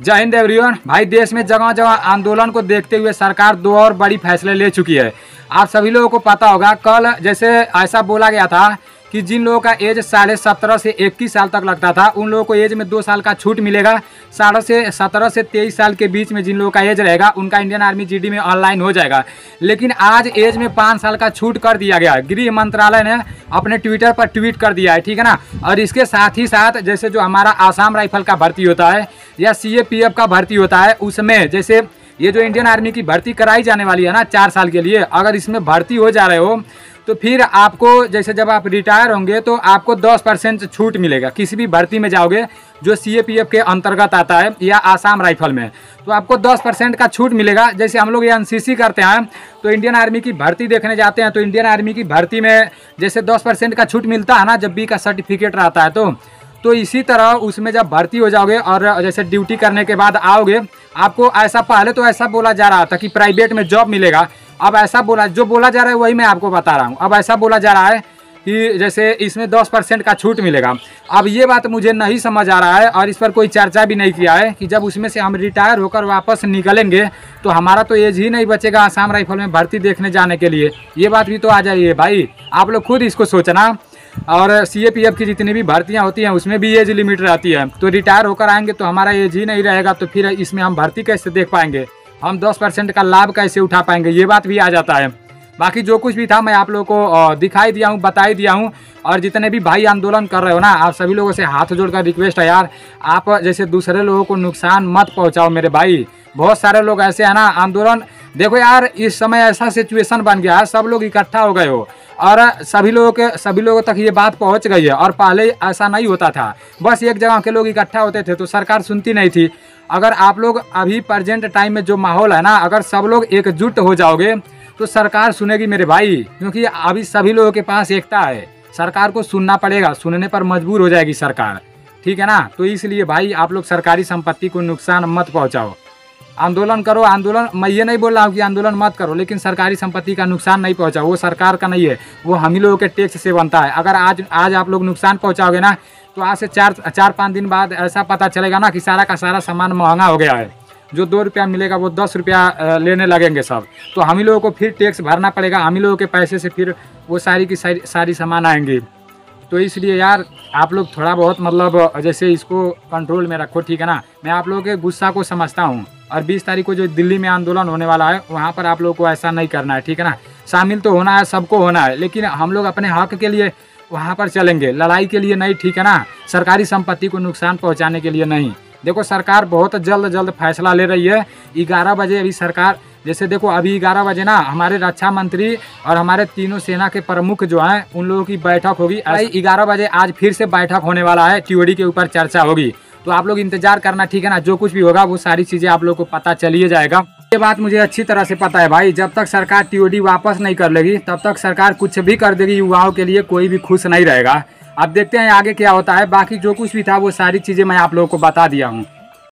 जय हिंद एवरीवन भाई, देश में जगह जगह आंदोलन को देखते हुए सरकार दो और बड़ी फैसले ले चुकी है। आप सभी लोगों को पता होगा, कल जैसे ऐसा बोला गया था कि जिन लोगों का एज साढ़े सत्रह से इक्कीस साल तक लगता था, उन लोगों को एज में दो साल का छूट मिलेगा। साढ़े से सत्रह से तेईस साल के बीच में जिन लोगों का एज रहेगा, उनका इंडियन आर्मी जीडी में ऑनलाइन हो जाएगा। लेकिन आज एज में पाँच साल का छूट कर दिया गया गृह मंत्रालय ने अपने ट्विटर पर ट्वीट कर दिया है, ठीक है ना? और इसके साथ ही साथ जैसे जो हमारा आसाम राइफल का भर्ती होता है, या सीएपीएफ का भर्ती होता है, उसमें जैसे ये जो इंडियन आर्मी की भर्ती कराई जाने वाली है ना, चार साल के लिए, अगर इसमें भर्ती हो जा रहे हो तो फिर आपको, जैसे जब आप रिटायर होंगे तो आपको 10 परसेंट छूट मिलेगा। किसी भी भर्ती में जाओगे जो सीएपीएफ के अंतर्गत आता है या आसाम राइफल में तो आपको 10 परसेंट का छूट मिलेगा। जैसे हम लोग ये एन करते हैं तो इंडियन आर्मी की भर्ती देखने जाते हैं तो इंडियन आर्मी की भर्ती में जैसे दस परसेंट का छूट मिलता है ना, जब बी का सर्टिफिकेट रहता है तो तो इसी तरह उसमें जब भर्ती हो जाओगे और जैसे ड्यूटी करने के बाद आओगे, आपको ऐसा, पहले तो ऐसा बोला जा रहा था कि प्राइवेट में जॉब मिलेगा अब ऐसा बोला, जो बोला जा रहा है वही मैं आपको बता रहा हूँ। अब ऐसा बोला जा रहा है कि जैसे इसमें दस परसेंट का छूट मिलेगा। अब ये बात मुझे नहीं समझ आ रहा है और इस पर कोई चर्चा भी नहीं किया है कि जब उसमें से हम रिटायर होकर वापस निकलेंगे तो हमारा तो एज ही नहीं बचेगा आसाम राइफल में भर्ती देखने जाने के लिए। ये बात भी तो आ जाइए भाई, आप लोग खुद इसको सोचना। और सीएपीएफ की जितनी भी भर्तियाँ होती हैं, उसमें भी एज लिमिट रहती है। तो रिटायर होकर आएँगे तो हमारा एज ही नहीं रहेगा तो फिर इसमें हम भर्ती कैसे देख पाएँगे? हम दस परसेंट का लाभ कैसे उठा पाएँगे? ये बात भी आ जाता है। बाकी जो कुछ भी था, मैं आप लोगों को दिखाई दिया हूँ, बताई दिया हूँ। और जितने भी भाई आंदोलन कर रहे हो ना, आप सभी लोगों से हाथ जोड़कर रिक्वेस्ट है यार, आप जैसे दूसरे लोगों को नुकसान मत पहुँचाओ मेरे भाई। बहुत सारे लोग ऐसे हैं ना, आंदोलन, देखो यार, इस समय ऐसा सिचुएशन बन गया है सब लोग इकट्ठा हो गए हो। और सभी लोगों के, सभी लोगों तक ये बात पहुँच गई है। और पहले ऐसा नहीं होता था। बस एक जगह के लोग इकट्ठा होते थे तो सरकार सुनती नहीं थी। अगर आप लोग अभी प्रजेंट टाइम में जो माहौल है ना, अगर सब लोग एकजुट हो जाओगे तो सरकार सुनेगी मेरे भाई, क्योंकि अभी सभी लोगों के पास एकता है। सरकार को सुनना पड़ेगा, सुनने पर मजबूर हो जाएगी सरकार। ठीक है ना? तो इसलिए भाई, आप लोग सरकारी संपत्ति को नुकसान मत पहुंचाओ। आंदोलन करो, आंदोलन मैं ये नहीं बोल रहा हूँ कि आंदोलन मत करो, लेकिन सरकारी संपत्ति का नुकसान नहीं पहुँचाओ वो सरकार का नहीं है, वो हम ही लोगों के टैक्स से बनता है। अगर आज आज आप लोग नुकसान पहुँचाओगे ना तो आज से चार चार, पाँच दिन बाद ऐसा पता चलेगा ना कि सारा का सारा सामान महँगा हो गया है। जो दो रुपया मिलेगा, वो दस रुपया लेने लगेंगे सब। तो हम ही लोगों को फिर टैक्स भरना पड़ेगा, हम ही लोगों के पैसे से फिर वो सारी की सारी सारी सामान आएँगी। तो इसलिए यार, आप लोग थोड़ा बहुत मतलब जैसे इसको कंट्रोल में रखो, ठीक है ना? मैं आप लोगों के गुस्सा को समझता हूँ। और 20 तारीख को जो दिल्ली में आंदोलन होने वाला है, वहाँ पर आप लोगों को ऐसा नहीं करना है, ठीक है ना? शामिल तो होना है, सबको होना है, लेकिन हम लोग अपने हक के लिए वहाँ पर चलेंगे। लड़ाई के लिए नहीं, ठीक है ना? सरकारी संपत्ति को नुकसान पहुँचाने के लिए नहीं। देखो, सरकार बहुत जल्द जल्द फैसला ले रही है। ग्यारह बजे अभी सरकार, जैसे देखो, अभी ग्यारह बजे ना, हमारे रक्षा मंत्री और हमारे तीनों सेना के प्रमुख जो हैं, उन लोगों की बैठक होगी। ग्यारह बजे आज फिर से बैठक होने वाला है, टीओडी के ऊपर चर्चा होगी। तो आप लोग इंतज़ार करना, ठीक है ना? जो कुछ भी होगा, वो सारी चीज़ें आप लोग को पता चलिए जाएगा। ये बात मुझे अच्छी तरह से पता है भाई, जब तक सरकार टीओडी वापस नहीं कर लेगी, तब तक सरकार कुछ भी कर देगी, युवाओं के लिए कोई भी खुश नहीं रहेगा। अब देखते हैं आगे क्या होता है, बाकी जो कुछ भी था, वो सारी चीज़ें मैं आप लोगों को बता दिया हूँ।